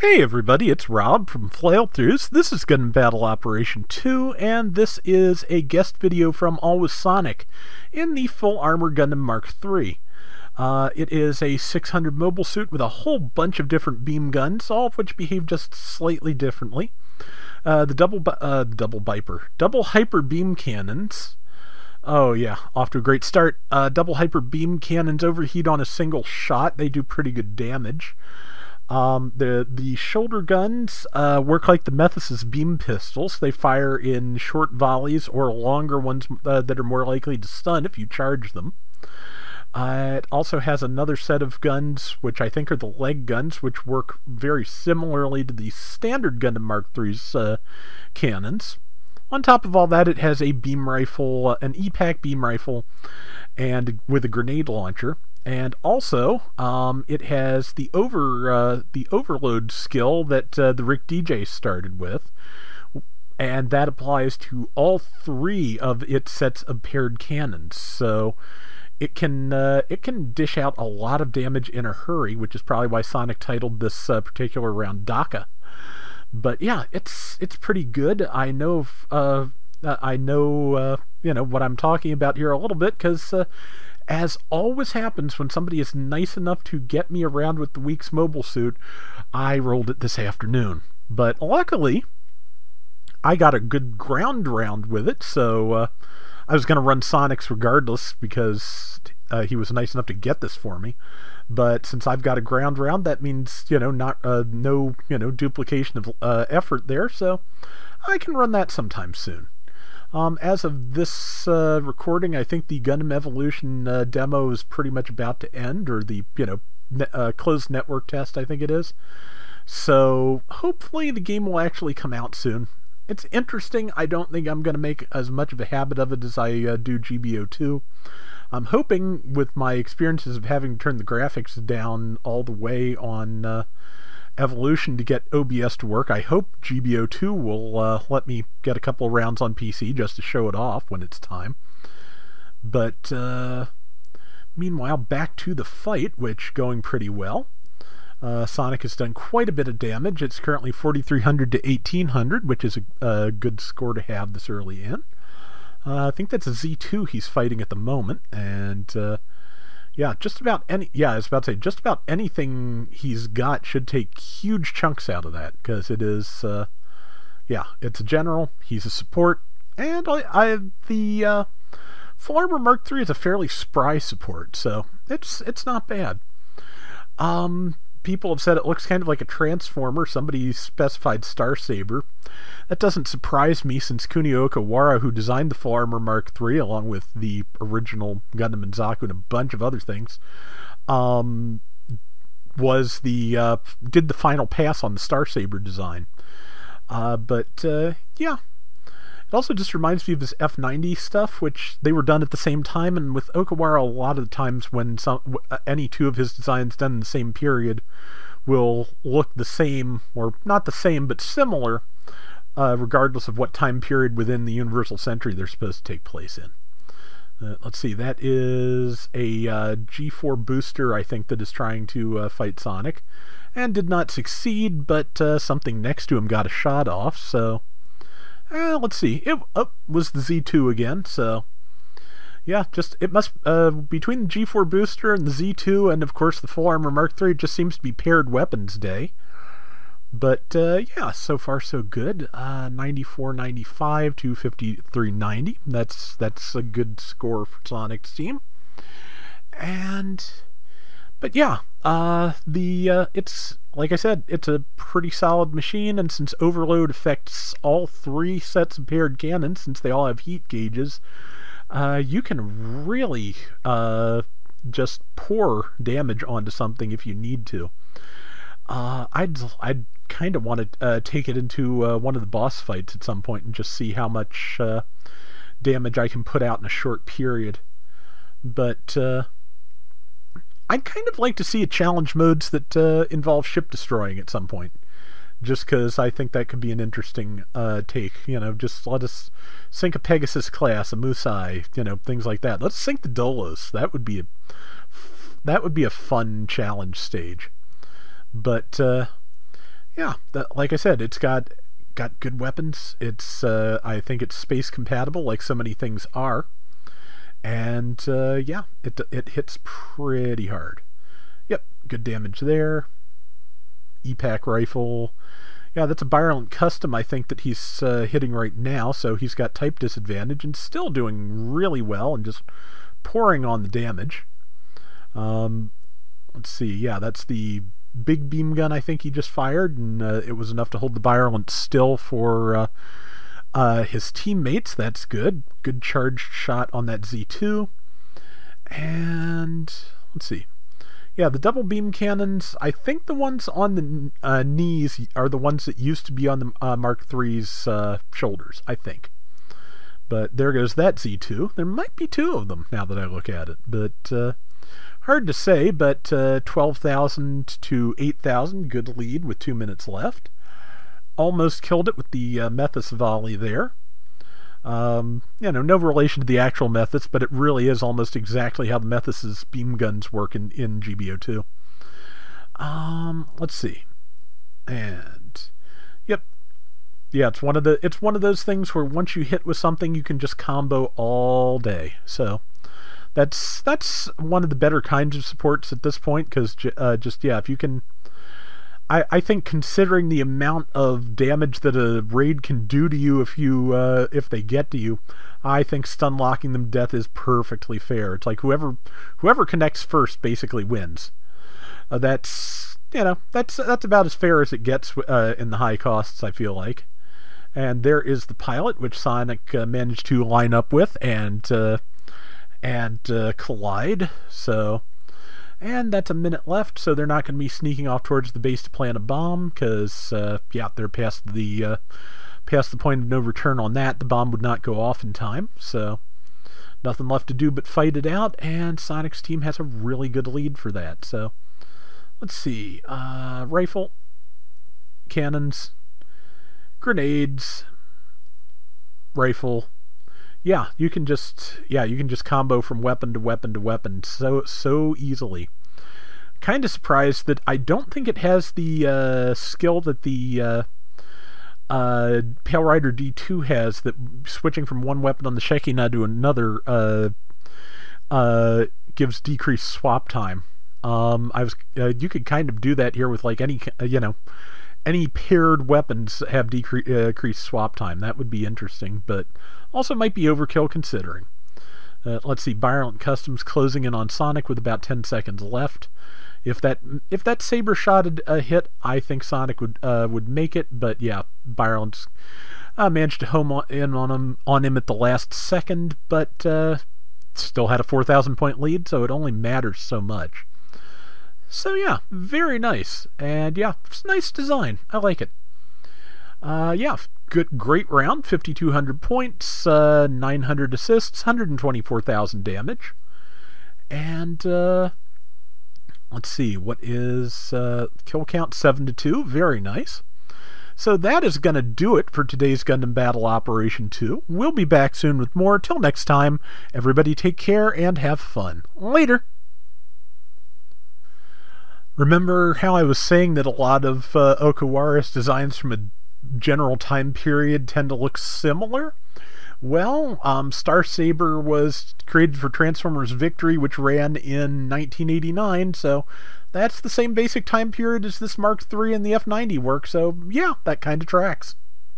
Hey everybody, it's Rob from Flailthroughs. This is Gundam Battle Operation 2, and this is a guest video from Always Sonic in the Full Armor Gundam Mark III. Uh, it is a 600 mobile suit with a whole bunch of different beam guns, all of which behave just slightly differently. Uh, the double, uh, double Viper, double hyper beam cannons. Oh yeah, off to a great start. Uh, double hyper beam cannons overheat on a single shot. They do pretty good damage. Um, the the shoulder guns uh, work like the Methuss's beam pistols. They fire in short volleys or longer ones uh, that are more likely to stun if you charge them. Uh, it also has another set of guns, which I think are the leg guns, which work very similarly to the standard Gundam Mark III's uh, cannons. On top of all that, it has a beam rifle, uh, an E-Pack beam rifle, and with a grenade launcher and also um, it has the over uh, the overload skill that uh, the Rick Dije started with, and that applies to all three of its sets of paired cannons. So it can uh, it can dish out a lot of damage in a hurry, which is probably why Sonic titled this uh, particular round Daka. But yeah, it's it's pretty good. I know uh, I know uh, you know what I'm talking about here a little bit because as always happens when somebody is nice enough to get me around with the week's mobile suit, I rolled it this afternoon. But luckily, I got a good ground round with it, so uh, I was going to run Sonics regardless because uh, he was nice enough to get this for me. But since I've got a ground round, that means you know not uh, no you know duplication of uh, effort there, so I can run that sometime soon. Um, as of this uh, recording, I think the Gundam Evolution uh, demo is pretty much about to end, or the you know ne uh, closed network test, I think it is. So hopefully the game will actually come out soon. It's interesting. I don't think I'm going to make as much of a habit of it as I uh, do GBO2. I'm hoping with my experiences of having to turn the graphics down all the way on uh, Evolution to get OBS to work. I hope GBO2 will uh, let me get a couple rounds on PC just to show it off when it's time. But uh, meanwhile, back to the fight, which going pretty well. Uh, Sonic has done quite a bit of damage. It's currently 4,300 to 1,800, which is a, a, good score to have this early in. Uh, I think that's a Z2 he's fighting at the moment, and uh, yeah, just about any. Yeah, I was about to say just about anything he's got should take huge chunks out of that because it is. Uh, yeah, it's a general. He's a support, and I, I the uh, Mark III is a fairly spry support, so it's it's not bad. Um, people have said it looks kind of like a transformer. Somebody specified Star Saber. That doesn't surprise me since Kunio Okawara, who designed the Full Armor Mark III along with the original Gundam and Zaku and a bunch of other things, um, was the uh, did the final pass on the Star Saber design. Uh, but uh, yeah, it also just reminds me of his F90 stuff, which they were done at the same time, and with Okawara, a lot of the times when some uh, any two of his designs done in the same period will look the same, or not the same, but similar, uh, regardless of what time period within the Universal Century they're supposed to take place in. Uh, let's see, that is a uh, G4 booster, I think, that is trying to uh, fight Sonic, and did not succeed, but uh, something next to him got a shot off, so uh, let's see. It oh, was the Z2 again, so yeah, just it must uh, between the G4 booster and the Z2, and of course the Full Armor Mark III, just seems to be paired weapons day. But uh, yeah, so far so good. Uh, 94, 95 to 53, 90. That's that's a good score for Sonic's team. And but yeah, uh, the uh, it's like I said, it's a pretty solid machine, and since overload affects all three sets of paired cannons, since they all have heat gauges, uh, you can really uh, just pour damage onto something if you need to. Uh, I'd I'd kind of want to uh, take it into uh, one of the boss fights at some point and just see how much uh, damage I can put out in a short period. But I'd kind of like to see a challenge modes that uh, involve ship destroying at some point. Just because I think that could be an interesting uh, take. You know, just let us sink a Pegasus class, a Musai, you know, things like that. Let's sink the Dolos. That would be a that would be a fun challenge stage. But uh, yeah, that, like I said, it's got got good weapons. It's uh, I think it's space compatible, like so many things are, and uh, yeah, it it hits pretty hard. Yep, good damage there. E-Pack rifle. Yeah, that's a Byarlant custom, I think, that he's uh, hitting right now, so he's got type disadvantage and still doing really well and just pouring on the damage. Um, let's see, yeah, that's the big beam gun I think he just fired, and uh, it was enough to hold the Byarlant still for uh, his teammates. That's good. Good charged shot on that Z2. And let's see. Yeah, the double beam cannons, I think the ones on the uh, knees are the ones that used to be on the uh, Mark III's uh, shoulders, I think. But there goes that Z2. There might be two of them now that I look at it, but uh, hard to say. But uh, 12,000 to 8,000, good lead with two minutes left. Almost killed it with the uh, Methuss volley there. Um, you know, no relation to the actual Methuss, but it really is almost exactly how the Methuss's beam guns work in, in GBO2. Um, let's see. And yep. Yeah, it's one of the it's one of those things where once you hit with something you can just combo all day. So that's that's one of the better kinds of supports at this point because uh, just yeah, if you can I, I think considering the amount of damage that a raid can do to you if you uh, if they get to you, I think stun locking them death is perfectly fair. It's like whoever whoever connects first basically wins. Uh, that's you know that's that's about as fair as it gets uh, in the high costs. I feel like. And there is the pilot, which Sonic uh, managed to line up with and uh, and uh, collide. So and that's a minute left, so they're not going to be sneaking off towards the base to plant a bomb, because, uh, yeah, they're past the, uh, past the point of no return on that. The bomb would not go off in time, so nothing left to do but fight it out, and Sonic's team has a really good lead for that. So, let's see. Uh, rifle, cannons, grenades, rifle, yeah, you can just yeah, you can just combo from weapon to weapon to weapon so so easily. Kind of surprised that I don't think it has the uh, skill that the uh, uh, Pale Rider D2 has that switching from one weapon on the Shekinah to another uh, uh, gives decreased swap time. Um, I was uh, you could kind of do that here with like any you know any paired weapons have decre- uh, decreased swap time. That would be interesting, but also might be overkill considering. Uh, let's see, Byarlant Customs closing in on Sonic with about 10 seconds left. If that if that saber shotted a hit, I think Sonic would uh, would make it. But yeah, Byarlant's uh, managed to home in on him on him at the last second, but uh, still had a 4,000 point lead, so it only matters so much. So yeah, very nice, and yeah, it's nice design. I like it. Uh, yeah, good, great round. 5,200 points, uh, 900 assists, 124,000 damage, and uh, let's see, what is uh, kill count? Seven to two. Very nice. So that is going to do it for today's Gundam Battle Operation 2. We'll be back soon with more. Till next time, everybody take care and have fun. Later. Remember how I was saying that a lot of uh, Okawara's designs from a general time period tend to look similar? Well, um, Star Saber was created for Transformers Victory, which ran in 1989, so that's the same basic time period as this Mark III and the F90 work, so yeah, that kind of tracks.